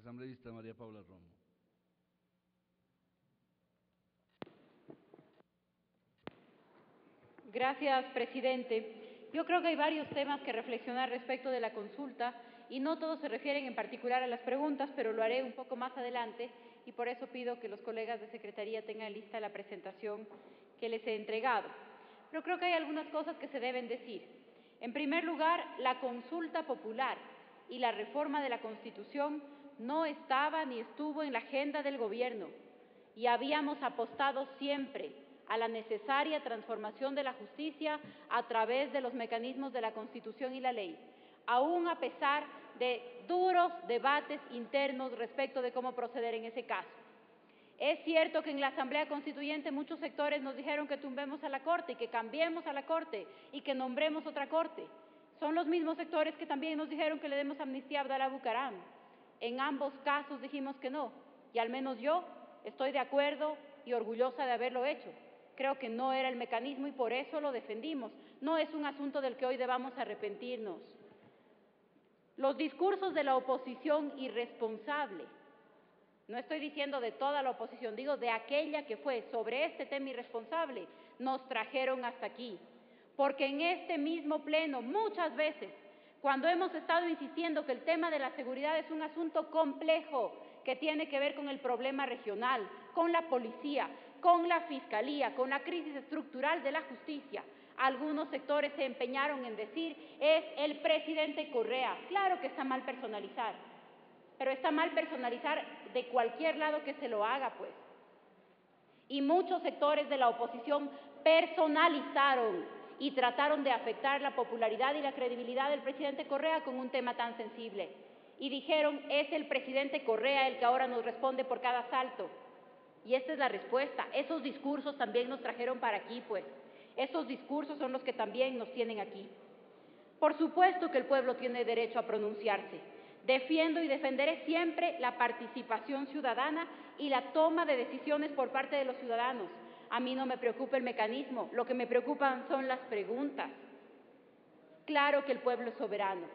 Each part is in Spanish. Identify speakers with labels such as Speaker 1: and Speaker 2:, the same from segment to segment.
Speaker 1: Asambleísta María Paula Romo.
Speaker 2: Gracias, presidente. Yo creo que hay varios temas que reflexionar respecto de la consulta y no todos se refieren en particular a las preguntas, pero lo haré un poco más adelante y por eso pido que los colegas de Secretaría tengan lista la presentación que les he entregado. Pero creo que hay algunas cosas que se deben decir. En primer lugar, la consulta popular y la reforma de la Constitución no estaba ni estuvo en la agenda del Gobierno y habíamos apostado siempre a la necesaria transformación de la justicia a través de los mecanismos de la Constitución y la ley, aún a pesar de duros debates internos respecto de cómo proceder en ese caso. Es cierto que en la Asamblea Constituyente muchos sectores nos dijeron que tumbemos a la Corte y que cambiemos a la Corte y que nombremos otra Corte. Son los mismos sectores que también nos dijeron que le demos amnistía a Abdalá Bucaram. En ambos casos dijimos que no, y al menos yo estoy de acuerdo y orgullosa de haberlo hecho. Creo que no era el mecanismo y por eso lo defendimos. No es un asunto del que hoy debamos arrepentirnos. Los discursos de la oposición irresponsable, no estoy diciendo de toda la oposición, digo de aquella que fue sobre este tema irresponsable, nos trajeron hasta aquí. Porque en este mismo pleno, muchas veces, cuando hemos estado insistiendo que el tema de la seguridad es un asunto complejo que tiene que ver con el problema regional, con la policía, con la fiscalía, con la crisis estructural de la justicia, algunos sectores se empeñaron en decir es el presidente Correa. Claro que está mal personalizar, pero está mal personalizar de cualquier lado que se lo haga, pues. Y muchos sectores de la oposición personalizaron y trataron de afectar la popularidad y la credibilidad del presidente Correa con un tema tan sensible. Y dijeron, es el presidente Correa el que ahora nos responde por cada asalto. Y esta es la respuesta. Esos discursos también nos trajeron para aquí, pues. Esos discursos son los que también nos tienen aquí. Por supuesto que el pueblo tiene derecho a pronunciarse. Defiendo y defenderé siempre la participación ciudadana y la toma de decisiones por parte de los ciudadanos. A mí no me preocupa el mecanismo, lo que me preocupan son las preguntas. Claro que el pueblo es soberano,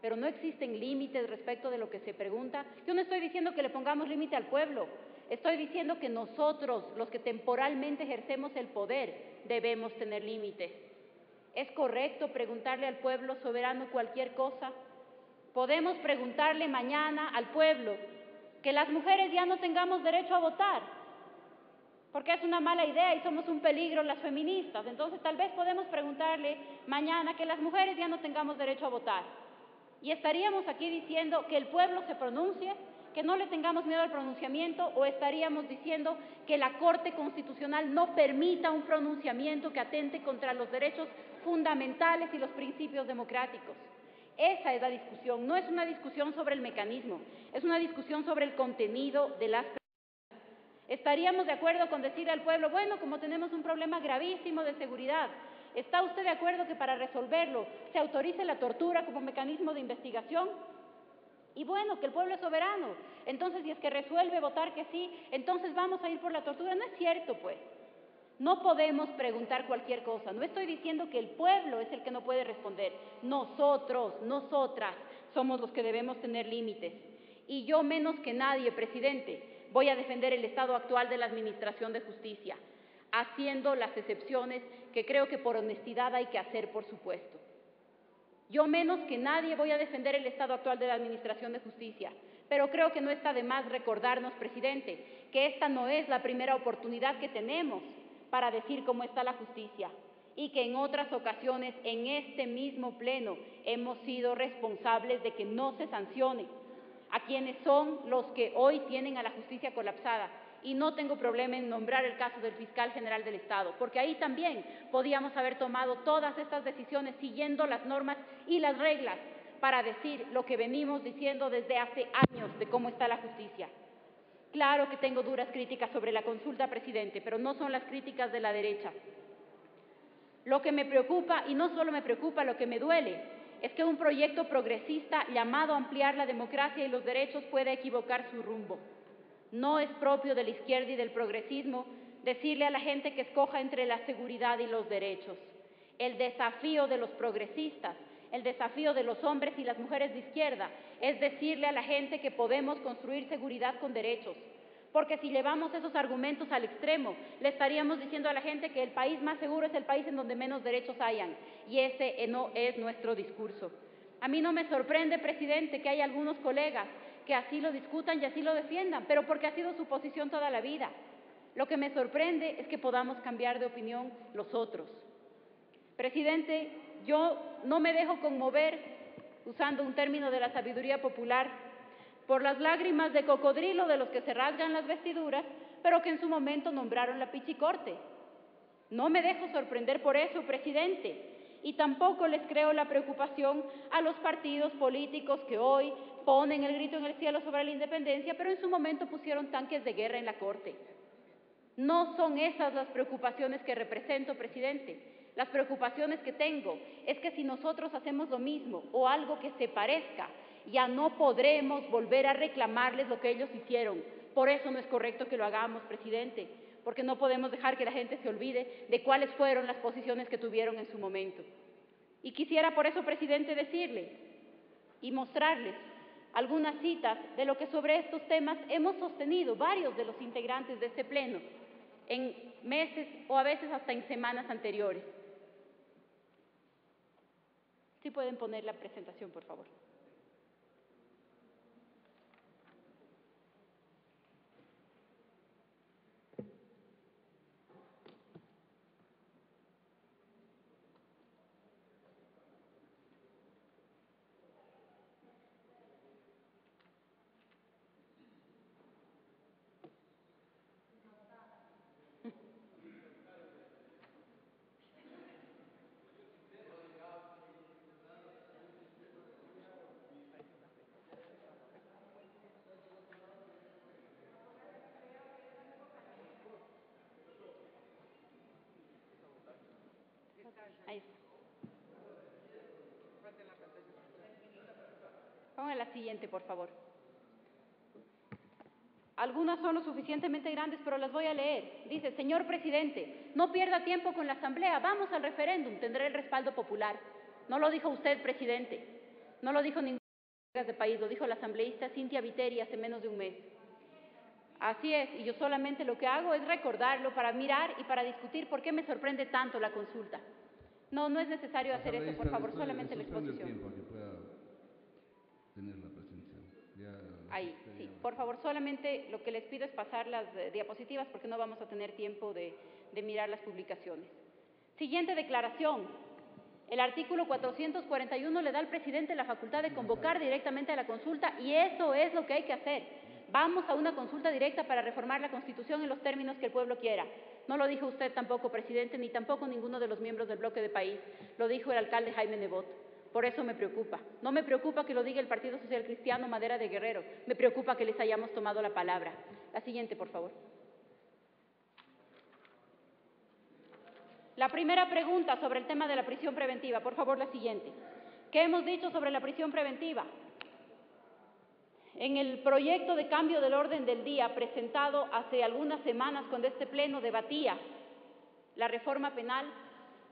Speaker 2: pero no existen límites respecto de lo que se pregunta. Yo no estoy diciendo que le pongamos límite al pueblo, estoy diciendo que nosotros, los que temporalmente ejercemos el poder, debemos tener límites. ¿Es correcto preguntarle al pueblo soberano cualquier cosa? Podemos preguntarle mañana al pueblo que las mujeres ya no tengamos derecho a votar, porque es una mala idea y somos un peligro las feministas. Entonces tal vez podemos preguntarle mañana que las mujeres ya no tengamos derecho a votar. Y estaríamos aquí diciendo que el pueblo se pronuncie, que no le tengamos miedo al pronunciamiento o estaríamos diciendo que la Corte Constitucional no permita un pronunciamiento que atente contra los derechos fundamentales y los principios democráticos. Esa es la discusión, no es una discusión sobre el mecanismo, es una discusión sobre el contenido de las. Estaríamos de acuerdo con decir al pueblo, bueno, como tenemos un problema gravísimo de seguridad, ¿está usted de acuerdo que para resolverlo se autorice la tortura como mecanismo de investigación? Y bueno, que el pueblo es soberano. Entonces, si es que resuelve votar que sí, entonces vamos a ir por la tortura. No es cierto, pues. No podemos preguntar cualquier cosa. No estoy diciendo que el pueblo es el que no puede responder. Nosotros, nosotras, somos los que debemos tener límites. Y yo menos que nadie, presidente, voy a defender el estado actual de la Administración de Justicia, haciendo las excepciones que creo que por honestidad hay que hacer, por supuesto. Yo menos que nadie voy a defender el estado actual de la Administración de Justicia, pero creo que no está de más recordarnos, presidente, que esta no es la primera oportunidad que tenemos para decir cómo está la justicia y que en otras ocasiones en este mismo pleno hemos sido responsables de que no se sancione a quienes son los que hoy tienen a la justicia colapsada. Y no tengo problema en nombrar el caso del fiscal general del Estado, porque ahí también podíamos haber tomado todas estas decisiones siguiendo las normas y las reglas para decir lo que venimos diciendo desde hace años de cómo está la justicia. Claro que tengo duras críticas sobre la consulta, presidente, pero no son las críticas de la derecha. Lo que me preocupa, y no solo me preocupa, lo que me duele, es que un proyecto progresista llamado a ampliar la democracia y los derechos pueda equivocar su rumbo. No es propio de la izquierda y del progresismo decirle a la gente que escoja entre la seguridad y los derechos. El desafío de los progresistas El desafío de los hombres y las mujeres de izquierda es decirle a la gente que podemos construir seguridad con derechos. Porque si llevamos esos argumentos al extremo, le estaríamos diciendo a la gente que el país más seguro es el país en donde menos derechos hayan. Y ese no es nuestro discurso. A mí no me sorprende, presidente, que hay algunos colegas que así lo discutan y así lo defiendan, pero porque ha sido su posición toda la vida. Lo que me sorprende es que podamos cambiar de opinión los otros. Presidente, yo no me dejo conmover, usando un término de la sabiduría popular, por las lágrimas de cocodrilo de los que se rasgan las vestiduras, pero que en su momento nombraron la pichicorte. No me dejo sorprender por eso, presidente, y tampoco les creo la preocupación a los partidos políticos que hoy ponen el grito en el cielo sobre la independencia, pero en su momento pusieron tanques de guerra en la Corte. No son esas las preocupaciones que represento, presidente. Las preocupaciones que tengo es que si nosotros hacemos lo mismo o algo que se parezca, ya no podremos volver a reclamarles lo que ellos hicieron. Por eso no es correcto que lo hagamos, presidente, porque no podemos dejar que la gente se olvide de cuáles fueron las posiciones que tuvieron en su momento. Y quisiera por eso, presidente, decirle y mostrarles algunas citas de lo que sobre estos temas hemos sostenido varios de los integrantes de este Pleno en meses o a veces hasta en semanas anteriores. Si pueden poner la presentación, por favor. Pongan la siguiente, por favor. Algunas son lo suficientemente grandes, pero las voy a leer. Dice, señor presidente, no pierda tiempo con la Asamblea, vamos al referéndum, tendré el respaldo popular. No lo dijo usted, presidente. No lo dijo ningún de país, lo dijo la asambleísta Cintia Viteri hace menos de un mes. Así es, y yo solamente lo que hago es recordarlo para mirar y para discutir por qué me sorprende tanto la consulta. No, no es necesario hacer eso, por favor, solamente la exposición. Ahí, sí. Por favor, solamente lo que les pido es pasar las eh, diapositivas porque no vamos a tener tiempo de, de mirar las publicaciones. Siguiente declaración. El artículo 441 le da al presidente la facultad de convocar directamente a la consulta y eso es lo que hay que hacer. Vamos a una consulta directa para reformar la Constitución en los términos que el pueblo quiera. No lo dijo usted tampoco, presidente, ni tampoco ninguno de los miembros del bloque de país. Lo dijo el alcalde Jaime Nebot. Por eso me preocupa. No me preocupa que lo diga el Partido Social Cristiano Madera de Guerrero. Me preocupa que les hayamos tomado la palabra. La siguiente, por favor. La primera pregunta sobre el tema de la prisión preventiva. Por favor, la siguiente. ¿Qué hemos dicho sobre la prisión preventiva? En el proyecto de cambio del orden del día presentado hace algunas semanas cuando este Pleno debatía la reforma penal,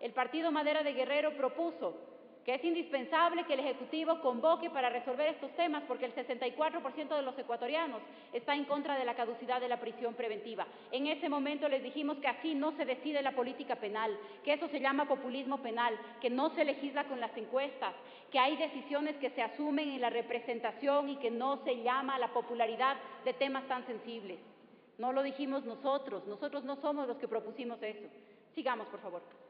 Speaker 2: el Partido Madera de Guerrero propuso que es indispensable que el Ejecutivo convoque para resolver estos temas porque el 64% de los ecuatorianos está en contra de la caducidad de la prisión preventiva. En ese momento les dijimos que así no se decide la política penal, que eso se llama populismo penal, que no se legisla con las encuestas, que hay decisiones que se asumen en la representación y que no se llama a la popularidad de temas tan sensibles. No lo dijimos nosotros, nosotros no somos los que propusimos eso. Sigamos, por favor.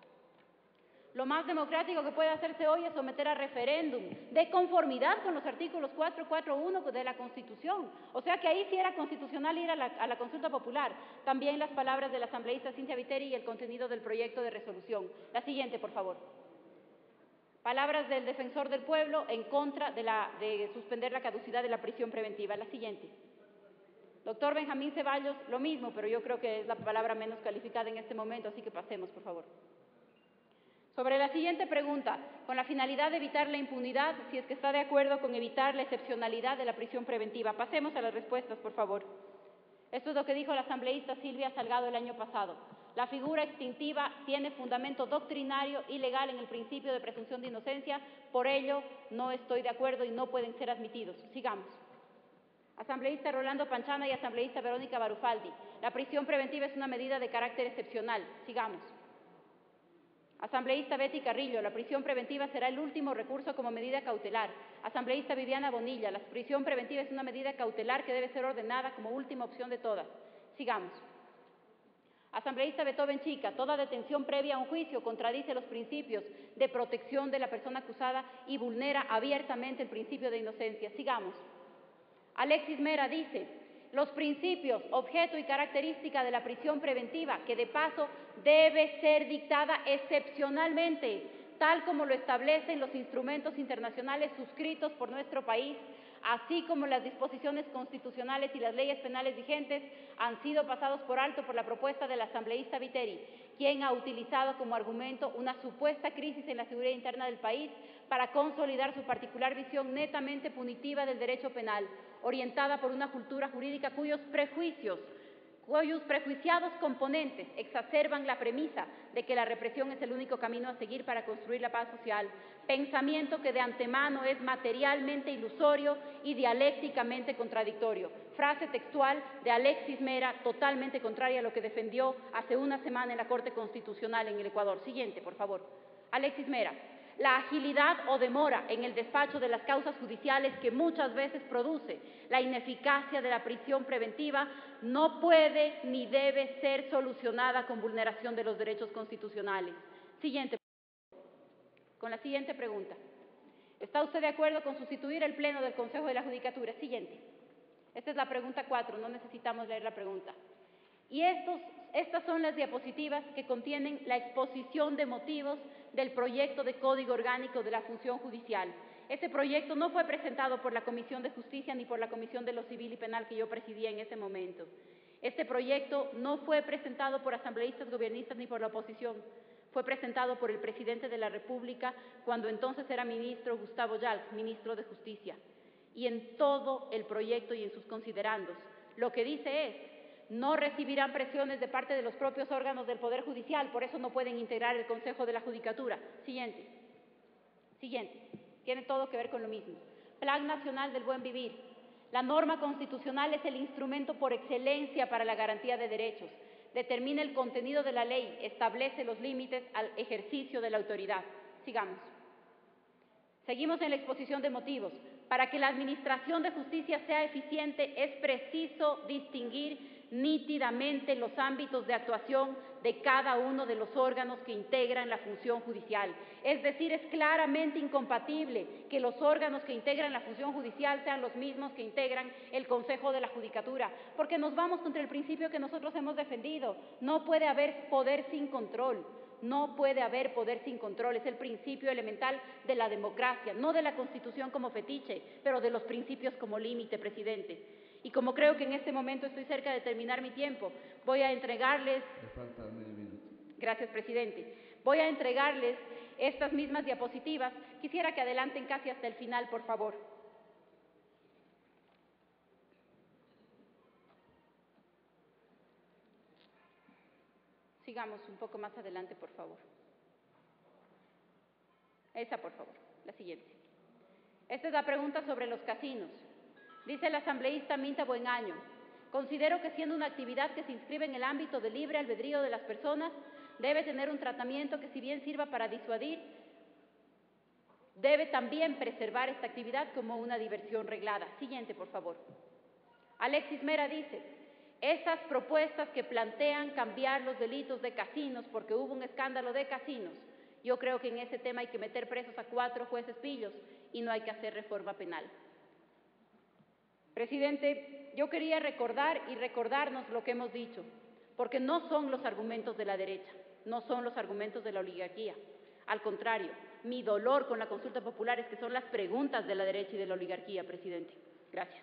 Speaker 2: Lo más democrático que puede hacerse hoy es someter a referéndum de conformidad con los artículos 441 de la Constitución. O sea que ahí sí era constitucional ir a la, consulta popular. También las palabras de la asambleísta Cintia Viteri y el contenido del proyecto de resolución. La siguiente, por favor. Palabras del defensor del pueblo en contra de, de suspender la caducidad de la prisión preventiva. La siguiente. Doctor Benjamín Ceballos, lo mismo, pero yo creo que es la palabra menos calificada en este momento, así que pasemos, por favor. Sobre la siguiente pregunta, con la finalidad de evitar la impunidad, si es que está de acuerdo con evitar la excepcionalidad de la prisión preventiva. Pasemos a las respuestas, por favor. Esto es lo que dijo la asambleísta Silvia Salgado el año pasado. La figura extintiva tiene fundamento doctrinario y legal en el principio de presunción de inocencia, por ello no estoy de acuerdo y no pueden ser admitidos. Sigamos. Asambleísta Rolando Panchana y asambleísta Verónica Barufaldi. La prisión preventiva es una medida de carácter excepcional. Sigamos. Asambleísta Betty Carrillo, la prisión preventiva será el último recurso como medida cautelar. Asambleísta Viviana Bonilla, la prisión preventiva es una medida cautelar que debe ser ordenada como última opción de todas. Sigamos. Asambleísta Beethoven Chica, toda detención previa a un juicio contradice los principios de protección de la persona acusada y vulnera abiertamente el principio de inocencia. Sigamos. Alexis Mera dice, los principios, objeto y característica de la prisión preventiva, que de paso debe ser dictada excepcionalmente, tal como lo establecen los instrumentos internacionales suscritos por nuestro país, así como las disposiciones constitucionales y las leyes penales vigentes, han sido pasados por alto por la propuesta del asambleísta Viteri, quien ha utilizado como argumento una supuesta crisis en la seguridad interna del país para consolidar su particular visión netamente punitiva del derecho penal, orientada por una cultura jurídica cuyos prejuicios cuyos prejuiciados componentes exacerban la premisa de que la represión es el único camino a seguir para construir la paz social, pensamiento que de antemano es materialmente ilusorio y dialécticamente contradictorio. Frase textual de Alexis Mera, totalmente contraria a lo que defendió hace una semana en la Corte Constitucional en el Ecuador. Siguiente, por favor. Alexis Mera la agilidad o demora en el despacho de las causas judiciales que muchas veces produce la ineficacia de la prisión preventiva no puede ni debe ser solucionada con vulneración de los derechos constitucionales. Siguiente. Con la siguiente pregunta. ¿Está usted de acuerdo con sustituir el Pleno del Consejo de la Judicatura? Siguiente. Esta es la pregunta cuatro, no necesitamos leer la pregunta. Y estos, estas son las diapositivas que contienen la exposición de motivos del proyecto de Código Orgánico de la Función Judicial. Este proyecto no fue presentado por la Comisión de Justicia ni por la Comisión de lo Civil y Penal que yo presidía en ese momento. Este proyecto no fue presentado por asambleístas gobiernistas ni por la oposición. Fue presentado por el presidente de la República cuando entonces era ministro Gustavo Yalc, ministro de Justicia. Y en todo el proyecto y en sus considerandos, lo que dice es no recibirán presiones de parte de los propios órganos del Poder Judicial, por eso no pueden integrar el Consejo de la Judicatura. Siguiente. Siguiente. Tiene todo que ver con lo mismo. Plan Nacional del Buen Vivir. La norma constitucional es el instrumento por excelencia para la garantía de derechos. Determina el contenido de la ley, establece los límites al ejercicio de la autoridad. Sigamos. Seguimos en la exposición de motivos. Para que la Administración de Justicia sea eficiente es preciso distinguir nítidamente los ámbitos de actuación de cada uno de los órganos que integran la función judicial. Es decir, es claramente incompatible que los órganos que integran la función judicial sean los mismos que integran el Consejo de la Judicatura, porque nos vamos contra el principio que nosotros hemos defendido. No puede haber poder sin control. No puede haber poder sin control, es el principio elemental de la democracia, no de la Constitución como fetiche, pero de los principios como límite, presidente. Y como creo que en este momento estoy cerca de terminar mi tiempo, voy a entregarles... Gracias, presidente. Voy a entregarles estas mismas diapositivas. Quisiera que adelanten casi hasta el final, por favor. Sigamos un poco más adelante, por favor. Esa, por favor, la siguiente. Esta es la pregunta sobre los casinos. Dice el asambleísta Minta Buenaño, considero que siendo una actividad que se inscribe en el ámbito del libre albedrío de las personas, debe tener un tratamiento que si bien sirva para disuadir, debe también preservar esta actividad como una diversión reglada. Siguiente, por favor. Alexis Mera dice, esas propuestas que plantean cambiar los delitos de casinos porque hubo un escándalo de casinos, yo creo que en ese tema hay que meter presos a cuatro jueces pillos y no hay que hacer reforma penal. Presidente, yo quería recordar y recordarnos lo que hemos dicho, porque no son los argumentos de la derecha, no son los argumentos de la oligarquía. Al contrario, mi dolor con la consulta popular es que son las preguntas de la derecha y de la oligarquía, presidente. Gracias.